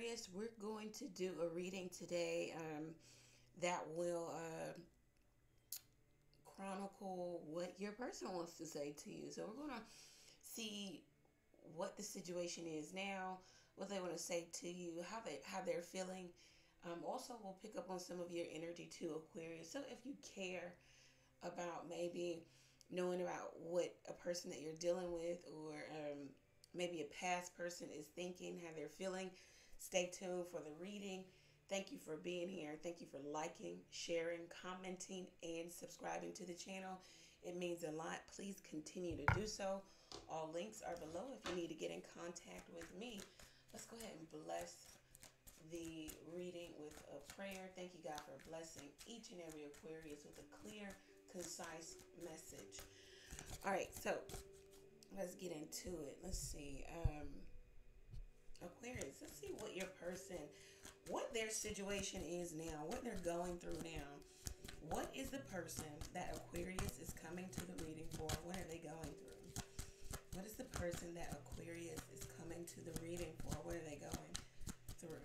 Aquarius, we're going to do a reading today um, that will uh, chronicle what your person wants to say to you. So we're going to see what the situation is now, what they want to say to you, how they how they're feeling. Um, also, we'll pick up on some of your energy too, Aquarius. So if you care about maybe knowing about what a person that you're dealing with or um, maybe a past person is thinking, how they're feeling, stay tuned for the reading. Thank you for being here. Thank you for liking, sharing, commenting, and subscribing to the channel. It means a lot. Please continue to do so. All links are below if you need to get in contact with me. Let's go ahead and bless the reading with a prayer. Thank you, God, for blessing each and every Aquarius with a clear, concise message. All right, so let's get into it. Let's see. Um, Aquarius, let's see what your person, what their situation is now, what they're going through now. What is the person that Aquarius is coming to the reading for? What are they going through? What is the person that Aquarius is coming to the reading for? What are they going through?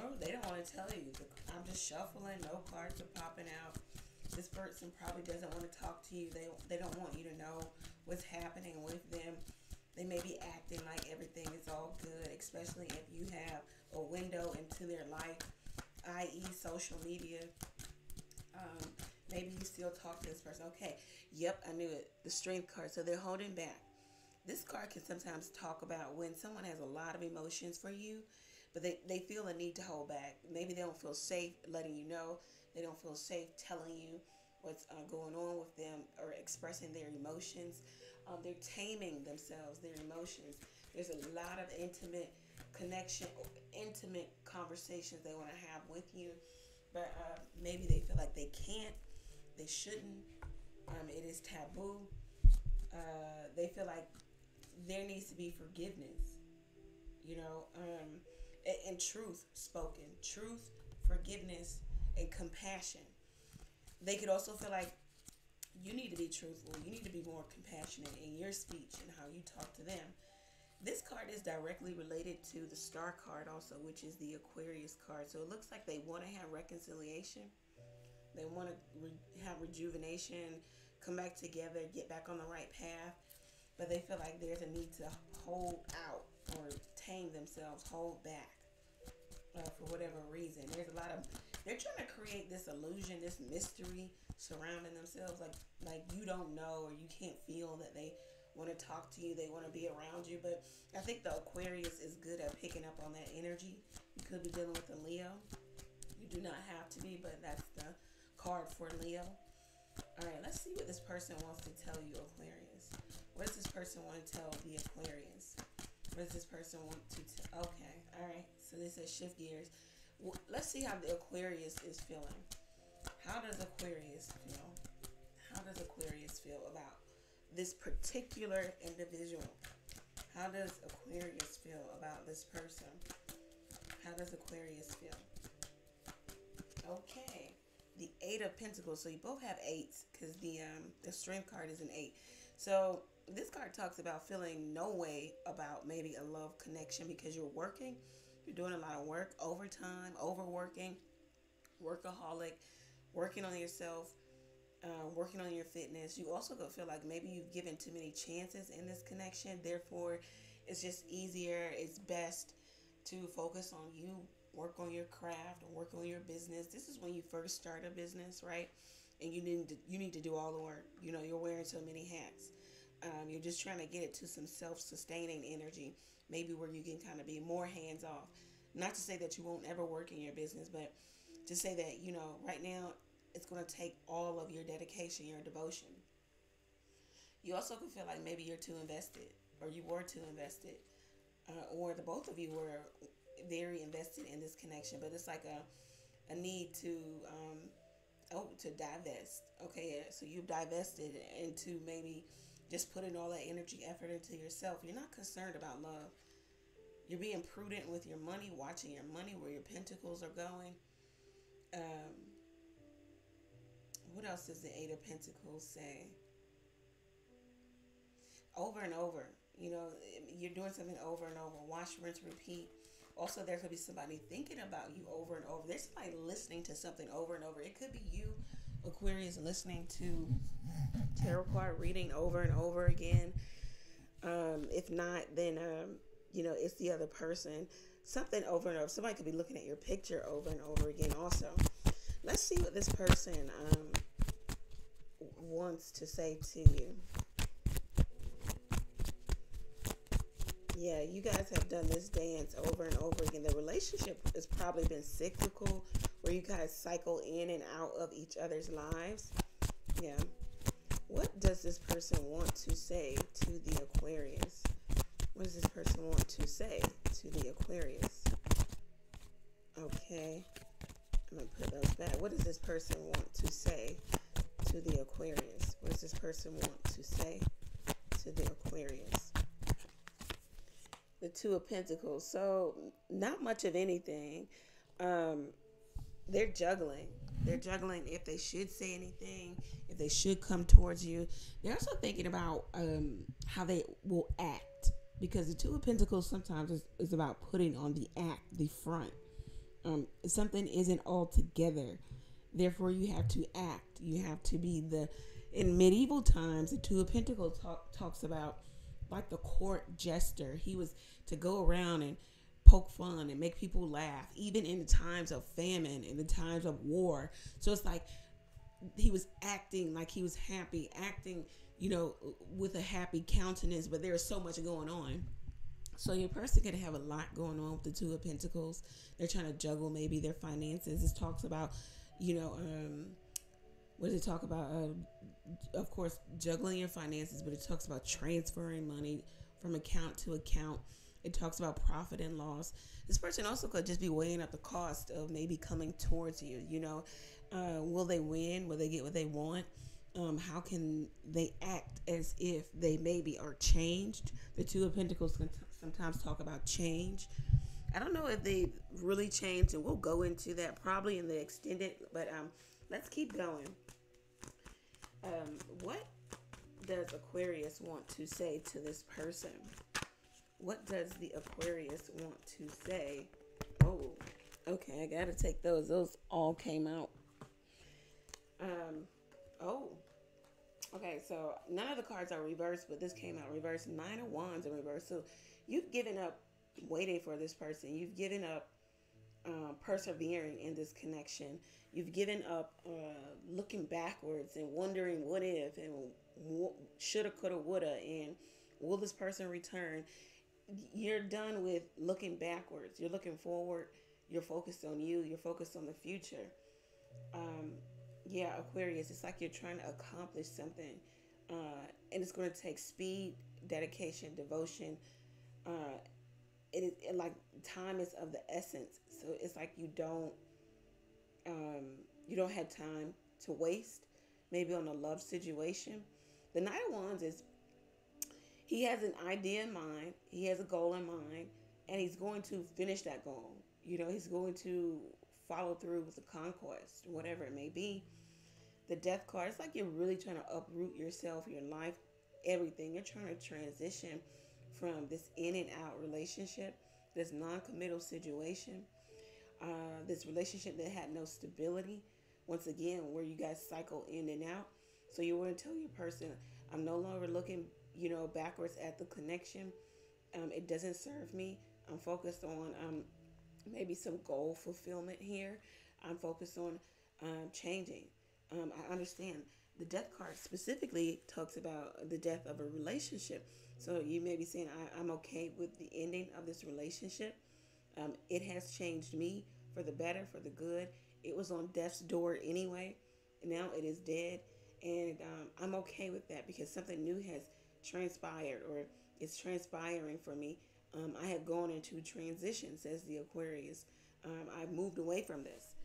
Oh, they don't want to tell you. I'm just shuffling. No cards are popping out. This person probably doesn't want to talk to you. They they don't want you to know what's happening with them. They may be acting like everything is all good, especially if you have a window into their life, i.e., social media. Um, maybe you still talk to this person. Okay, yep, I knew it. The strength card. So they're holding back. This card can sometimes talk about when someone has a lot of emotions for you but they, they feel a need to hold back. Maybe they don't feel safe letting you know. They don't feel safe telling you what's uh, going on with them or expressing their emotions. Um, they're taming themselves, their emotions. There's a lot of intimate connection, intimate conversations they want to have with you, but uh, maybe they feel like they can't, they shouldn't. Um, it is taboo. Uh, they feel like there needs to be forgiveness. You know, um, and truth spoken, truth, forgiveness, and compassion. They could also feel like you need to be truthful. You need to be more compassionate in your speech and how you talk to them. This card is directly related to the star card also, which is the Aquarius card. So it looks like they want to have reconciliation. They want to re- have rejuvenation, come back together, get back on the right path. But they feel like there's a need to hold out or tame themselves, hold back uh, for whatever reason. There's a lot of they're trying to create this illusion, this mystery surrounding themselves, like like you don't know or you can't feel that they want to talk to you, they want to be around you. But I think the Aquarius is good at picking up on that energy. You could be dealing with a Leo. You do not have to be, but that's the card for Leo. All right, let's see what this person wants to tell you, Aquarius. What does this person want to tell the Aquarius? What does this person want to tell? Okay, all right. So this said shift gears. Let's see how the Aquarius is feeling. How does Aquarius feel? How does Aquarius feel about this particular individual? How does Aquarius feel about this person? How does Aquarius feel? Okay, the Eight of Pentacles. So you both have eights because the um the Strength card is an eight. So this card talks about feeling no way about maybe a love connection because you're working, you're doing a lot of work, overtime, overworking, workaholic, working on yourself, uh, working on your fitness. You also go feel like maybe you've given too many chances in this connection. Therefore, it's just easier, it's best to focus on you, work on your craft, work on your business. This is when you first start a business, right? And you need to you need to do all the work. You know, you're wearing so many hats. Um, you're just trying to get it to some self-sustaining energy, maybe where you can kind of be more hands-off. Not to say that you won't ever work in your business, but to say that you know right now it's going to take all of your dedication, your devotion. You also can feel like maybe you're too invested, or you were too invested, uh, or the both of you were very invested in this connection. But it's like a a need to um, oh to divest. Okay, so you've divested into maybe just putting all that energy, effort into yourself. You're not concerned about love. You're being prudent with your money, watching your money, where your pentacles are going. Um, what else does the Eight of Pentacles say? Over and over. You know, you're doing something over and over. Wash, rinse, repeat. Also, there could be somebody thinking about you over and over. There's somebody listening to something over and over. It could be you, Aquarius, listening to tarot card reading over and over again. Um, if not, then um, you know it's the other person. Something over and over. Somebody could be looking at your picture over and over again. Also, let's see what this person um, wants to say to you. Yeah, you guys have done this dance over and over again. The relationship has probably been cyclical, where you guys cycle in and out of each other's lives. Yeah. What does this person want to say to the Aquarius? What does this person want to say to the Aquarius? Okay. I'm going to put those back. What does this person want to say to the Aquarius? What does this person want to say to the Aquarius? The Two of Pentacles. So, not much of anything. Um, they're juggling. They're juggling if they should say anything, if they should come towards you. They're also thinking about um, how they will act because the Two of Pentacles sometimes is, is about putting on the act, the front. Um, something isn't all together. Therefore, you have to act. You have to be the. In medieval times, the Two of Pentacles talk, talks about like the court jester. He was to go around and poke fun and make people laugh, even in the times of famine, in the times of war. So it's like he was acting like he was happy, acting, you know, with a happy countenance, but there's so much going on. So your person could have a lot going on with the two of pentacles. They're trying to juggle maybe their finances. This talks about, you know, um, what does it talk about? Uh, of course, juggling your finances, but it talks about transferring money from account to account. It talks about profit and loss. This person also could just be weighing up the cost of maybe coming towards you. You know, uh, will they win? Will they get what they want? Um, how can they act as if they maybe are changed? The Two of Pentacles can t- sometimes talk about change. I don't know if they really changed, and we'll go into that probably in the extended. But um, let's keep going. Um, what does Aquarius want to say to this person? What does the Aquarius want to say? Oh, okay, I gotta take those. Those all came out. Um, oh, okay. So none of the cards are reversed, but this came out reversed. Nine of Wands in reverse. So you've given up waiting for this person. You've given up uh, persevering in this connection. You've given up uh, looking backwards and wondering what if and shoulda, coulda, woulda, and will this person return? You're done with looking backwards. You're looking forward. You're focused on you. You're focused on the future. Um, yeah, Aquarius, it's like you're trying to accomplish something. Uh, and it's going to take speed, dedication, devotion. Uh, it is it, like time is of the essence. So it's like you don't um, you don't have time to waste, maybe on a love situation. The Knight of Wands is he has an idea in mind, he has a goal in mind, and he's going to finish that goal. You know, he's going to follow through with the conquest, whatever it may be. The death card, it's like you're really trying to uproot yourself, your life, everything. You're trying to transition from this in and out relationship, this non committal situation uh, this relationship that had no stability. Once again, where you guys cycle in and out. So you want to tell your person, I'm no longer looking, you know, backwards at the connection. Um, it doesn't serve me. I'm focused on um, maybe some goal fulfillment here. I'm focused on um, changing. Um, I understand the death card specifically talks about the death of a relationship. So you may be saying, I, am okay with the ending of this relationship. Um, it has changed me for the better, for the good. It was on death's door anyway. Now it is dead. And um, I'm okay with that because something new has transpired or it's transpiring for me. Um, I have gone into transition, says the Aquarius. Um, I've moved away from this.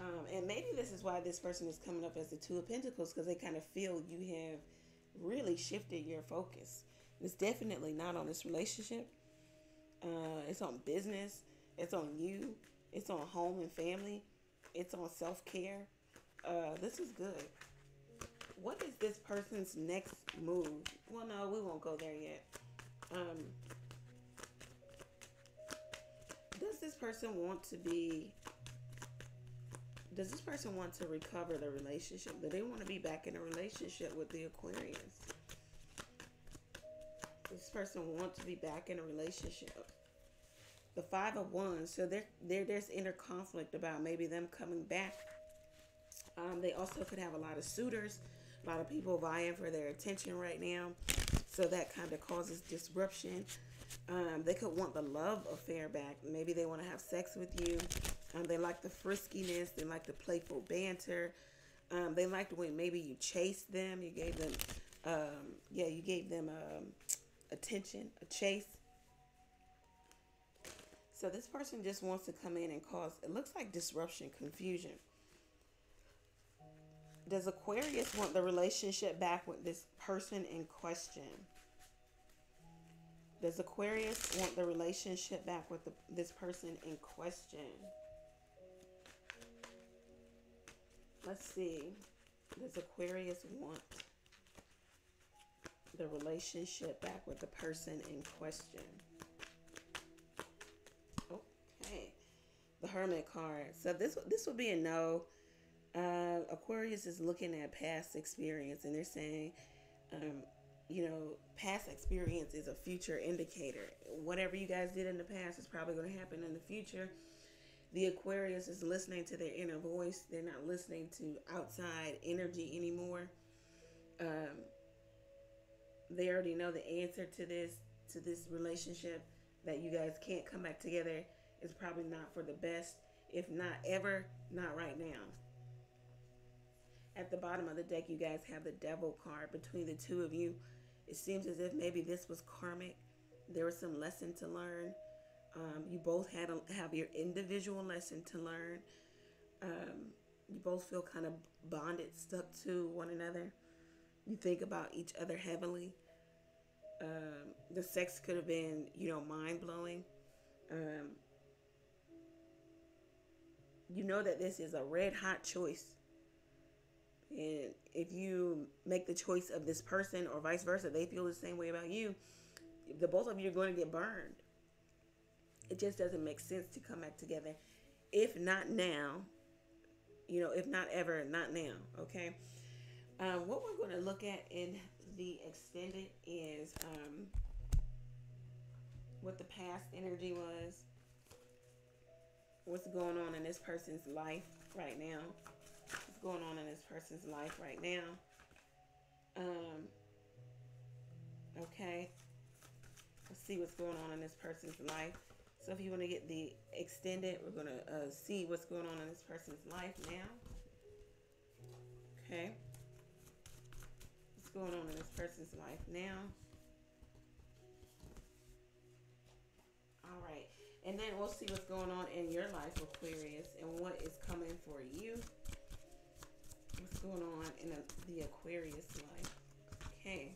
Um, and maybe this is why this person is coming up as the Two of Pentacles because they kind of feel you have really shifted your focus. It's definitely not on this relationship. Uh, it's on business. It's on you. It's on home and family. It's on self care. Uh, this is good. What is this person's next move? Well, no, we won't go there yet. Um, does this person want to be does this person want to recover the relationship? Do they want to be back in a relationship with the Aquarius? This person wants to be back in a relationship. The five of wands, so there, there, there's inner conflict about maybe them coming back. Um, they also could have a lot of suitors, a lot of people vying for their attention right now. So that kind of causes disruption. Um, they could want the love affair back. Maybe they want to have sex with you. Um, they like the friskiness. They like the playful banter. Um, they liked when maybe you chased them. You gave them, um, yeah, you gave them um, attention, a chase. So this person just wants to come in and cause, it looks like disruption, confusion. Does Aquarius want the relationship back with this person in question? Does Aquarius want the relationship back with the, this person in question? Let's see. Does Aquarius want the relationship back with the person in question? Okay. The Hermit card. So this this would be a no. Uh, Aquarius is looking at past experience and they're saying, um, you know, past experience is a future indicator. Whatever you guys did in the past is probably going to happen in the future the Aquarius is listening to their inner voice. They're not listening to outside energy anymore. Um, they already know the answer to this to this relationship that you guys can't come back together is probably not for the best. If not ever, not right now. At the bottom of the deck, you guys have the devil card between the two of you. It seems as if maybe this was karmic. There was some lesson to learn um, you both had a, have your individual lesson to learn. Um, you both feel kind of bonded, stuck to one another. You think about each other heavily. Um, the sex could have been, you know, mind blowing. Um, you know that this is a red hot choice. And if you make the choice of this person or vice versa, they feel the same way about you, the both of you are going to get burned it just doesn't make sense to come back together. If not now, you know, if not ever, not now. Okay. Um, what we're going to look at in the extended is um, what the past energy was, what's going on in this person's life right now, what's going on in this person's life right now. Um, okay. Let's see what's going on in this person's life. So if you want to get the extended, we're going to uh, see what's going on in this person's life now. Okay. What's going on in this person's life now. All right. And then we'll see what's going on in your life, Aquarius, and what is coming for you. What's going on in the Aquarius life. Okay.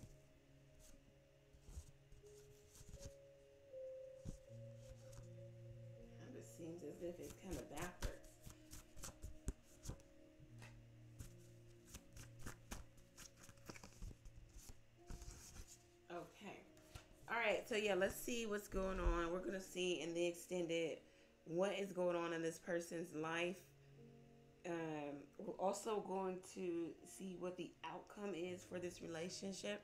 If it's kind of backwards. Okay. All right. So yeah, let's see what's going on. We're going to see in the extended what is going on in this person's life. Um, we're also going to see what the outcome is for this relationship.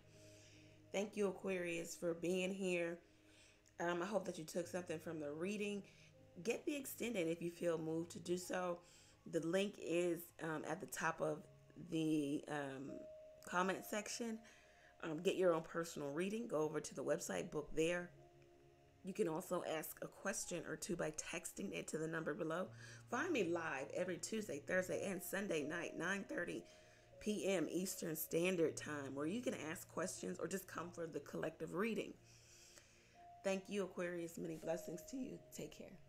Thank you, Aquarius, for being here. Um, I hope that you took something from the reading get the extended if you feel moved to do so. The link is um, at the top of the um, comment section. Um, get your own personal reading. Go over to the website, book there. You can also ask a question or two by texting it to the number below. Find me live every Tuesday, Thursday, and Sunday night, 9:30 p.m. Eastern Standard Time, where you can ask questions or just come for the collective reading. Thank you, Aquarius. Many blessings to you. Take care.